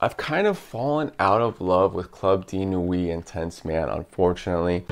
I've kind of fallen out of love with Club de Nuit Intense Man, unfortunately.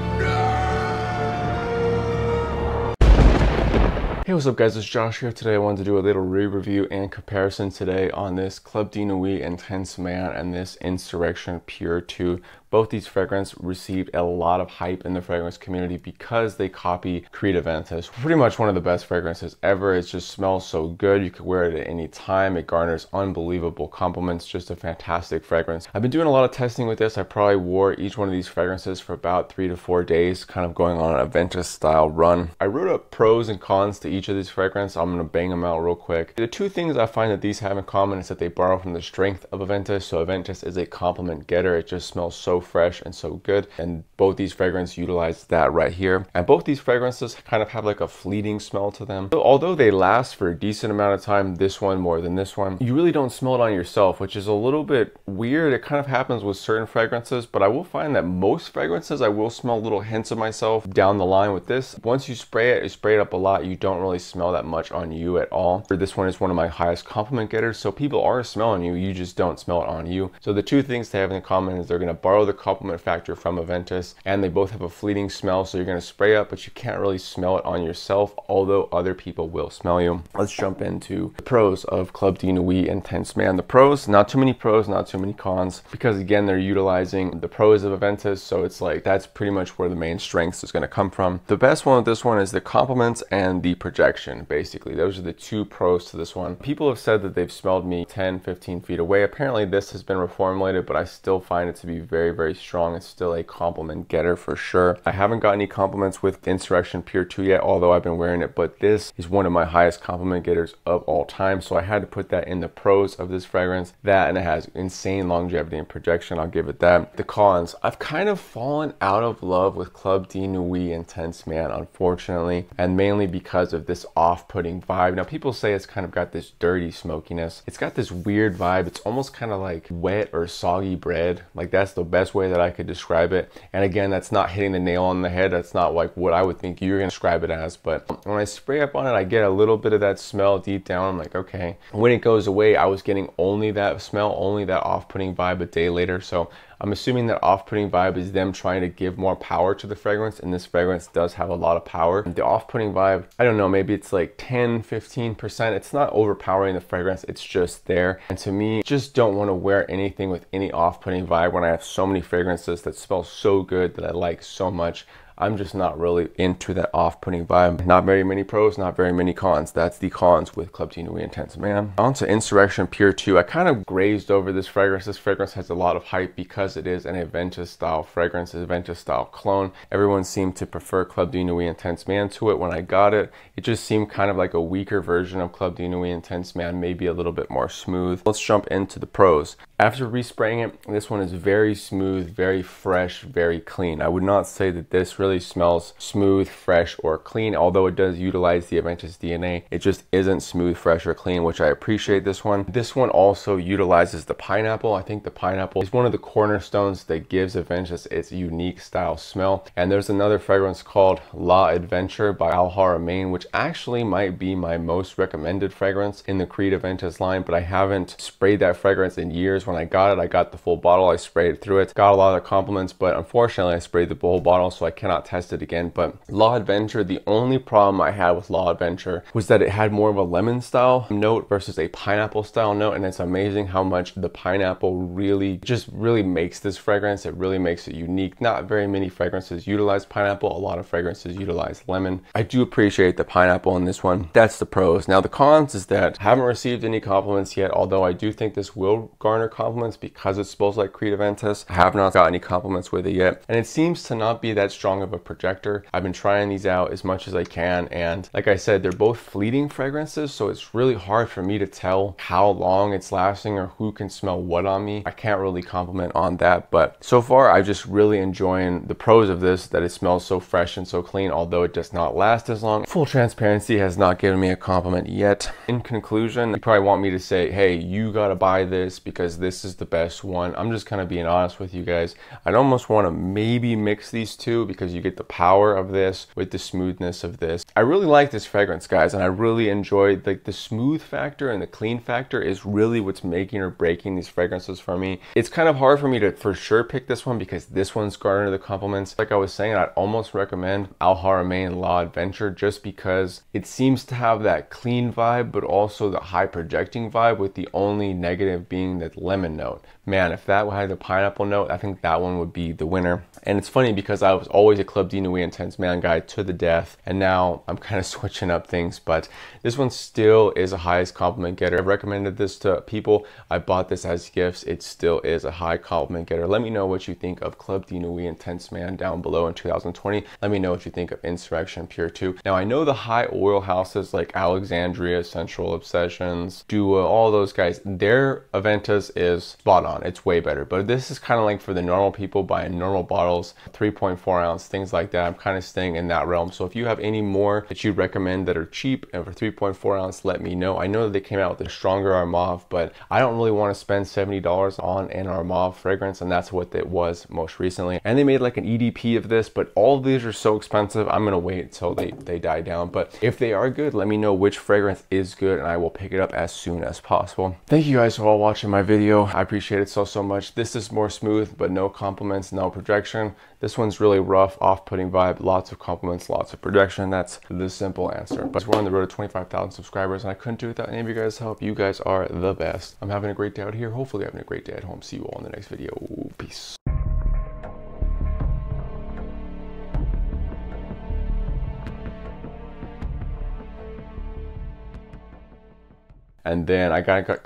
Hey, what's up guys, it's Josh here. Today I wanted to do a little re-review and comparison today on this Club de Nuit Intense Man and this Insurrection Pure 2 both these fragrances received a lot of hype in the fragrance community because they copy Creed Aventus. Pretty much one of the best fragrances ever. It just smells so good. You could wear it at any time. It garners unbelievable compliments. Just a fantastic fragrance. I've been doing a lot of testing with this. I probably wore each one of these fragrances for about three to four days, kind of going on an Aventus style run. I wrote up pros and cons to each of these fragrances. I'm to bang them out real quick. The two things I find that these have in common is that they borrow from the strength of Aventus. So Aventus is a compliment getter. It just smells so fresh and so good. And both these fragrances utilize that right here. And both these fragrances kind of have like a fleeting smell to them. So although they last for a decent amount of time, this one more than this one, you really don't smell it on yourself, which is a little bit weird. It kind of happens with certain fragrances, but I will find that most fragrances, I will smell little hints of myself down the line with this. Once you spray it, you spray it up a lot, you don't really smell that much on you at all. For this one is one of my highest compliment getters, so people are smelling you, you just don't smell it on you. So the two things they have in common is they're gonna borrow the compliment factor from Aventus, and they both have a fleeting smell, so you're gonna spray up, but you can't really smell it on yourself, although other people will smell you. Let's jump into the pros of Club de Nuit Intense Man. The pros, not too many pros, not too many cons, because again, they're utilizing the pros of Aventus, so it's like that's pretty much where the main strengths is gonna come from. The best one with this one is the compliments and the projection, basically. Those are the two pros to this one. People have said that they've smelled me 10, 15 feet away. Apparently this has been reformulated, but I still find it to be very, very strong. It's still a compliment getter for sure. I haven't got any compliments with Insurrection Pure 2 yet, although I've been wearing it, but this is one of my highest compliment getters of all time. So I had to put that in the pros of this fragrance. That and it has insane longevity and projection. I'll give it that. The cons, I've kind of fallen out of love with Club de Nuit Intense Man, unfortunately, and mainly because of this off-putting vibe. Now people say it's kind of got this dirty smokiness. It's got this weird vibe. It's almost kind of like wet or soggy bread. Like that's the best way that I could describe it. And again, that's not hitting the nail on the head. That's not like what I would think you're gonna describe it as. But when I spray up on it, I get a little bit of that smell deep down. I'm like, okay. When it goes away, I was getting only that smell, only that off-putting vibe a day later. So I'm assuming that off-putting vibe is them trying to give more power to the fragrance and this fragrance does have a lot of power. The off-putting vibe, I don't know, maybe it's like 10, 15%. It's not overpowering the fragrance, it's just there. And to me, just don't want to wear anything with any off-putting vibe when I have so many fragrances that smell so good that I like so much. I'm just not really into that off-putting vibe. Not very many pros, not very many cons. That's the cons with Club Nuit Intense Man. On to Insurrection Pure 2. I kind of grazed over this fragrance. This fragrance has a lot of hype because it is an Aventus style fragrance, an Aventus style clone. Everyone seemed to prefer Club Nuit Intense Man to it when I got it. It just seemed kind of like a weaker version of Club Nuit Intense Man, maybe a little bit more smooth. Let's jump into the pros. After respraying it, this one is very smooth, very fresh, very clean. I would not say that this really smells smooth, fresh, or clean, although it does utilize the Aventus DNA. It just isn't smooth, fresh, or clean, which I appreciate this one. This one also utilizes the pineapple. I think the pineapple is one of the cornerstones that gives Aventus its unique style smell. And there's another fragrance called L'Aventure by Al Haramain, which actually might be my most recommended fragrance in the Creed Aventus line, but I haven't sprayed that fragrance in years when I got it. I got the full bottle, I sprayed through it, got a lot of compliments, but unfortunately I sprayed the whole bottle so I cannot test it again. But L'Aventure, the only problem I had with L'Aventure was that it had more of a lemon style note versus a pineapple style note. And it's amazing how much the pineapple really just really makes this fragrance. It really makes it unique. Not very many fragrances utilize pineapple. A lot of fragrances utilize lemon. I do appreciate the pineapple in this one. That's the pros. Now the cons is that I haven't received any compliments yet, although I do think this will garner compliments because it smells like Creed Aventus. I have not got any compliments with it yet. And it seems to not be that strong of a projector. I've been trying these out as much as I can. And like I said, they're both fleeting fragrances. So it's really hard for me to tell how long it's lasting or who can smell what on me. I can't really compliment on that. But so far, I'm just really enjoying the pros of this, that it smells so fresh and so clean, although it does not last as long. Full transparency has not given me a compliment yet. In conclusion, you probably want me to say, hey, you gotta buy this because this is the best one. I'm just kind of being honest with you guys. I'd almost want to maybe mix these two because you get the power of this with the smoothness of this. I really like this fragrance, guys, and I really enjoy like the smooth factor and the clean factor is really what's making or breaking these fragrances for me. It's kind of hard for me to for sure pick this one because this one's garnered the compliments. Like I was saying, I'd almost recommend Al Haramain L'Aventure just because it seems to have that clean vibe, but also the high projecting vibe with the only negative being the lemon note. Man, if that had the pineapple note, I think that one would be the winner. And it's funny because I was always Club Nuit Intense Man guy to the death, and now I'm kind of switching up things, but this one still is a highest compliment getter. I've recommended this to people. I bought this as gifts. It still is a high compliment getter. Let me know what you think of Club Nuit Intense Man down below in 2020. Let me know what you think of Insurrection Pure 2. Now, I know the high oil houses like Alexandria, Sensual Obsessions, Dua, all those guys, their Aventus is spot on. It's way better, but this is kind of like for the normal people buying normal bottles, 3.4 ounce, things like that. I'm kind of staying in that realm. So if you have any more that you'd recommend that are cheap and for 3.4 ounce, let me know. I know that they came out with a stronger Armaf, but I don't really want to spend $70 on an Armaf fragrance, and that's what it was most recently. And they made like an EDP of this, but all of these are so expensive. I'm gonna wait until they, they die down. But if they are good, let me know which fragrance is good and I will pick it up as soon as possible. Thank you guys for all watching my video. I appreciate it so, so much. This is more smooth, but no compliments, no projection. This one's really rough, off-putting vibe, lots of compliments, lots of projection. That's the simple answer. But we're on the road to 25,000 subscribers and I couldn't do it without any of you guys' help. You guys are the best. I'm having a great day out here. Hopefully having a great day at home. See you all in the next video. Peace. and then I got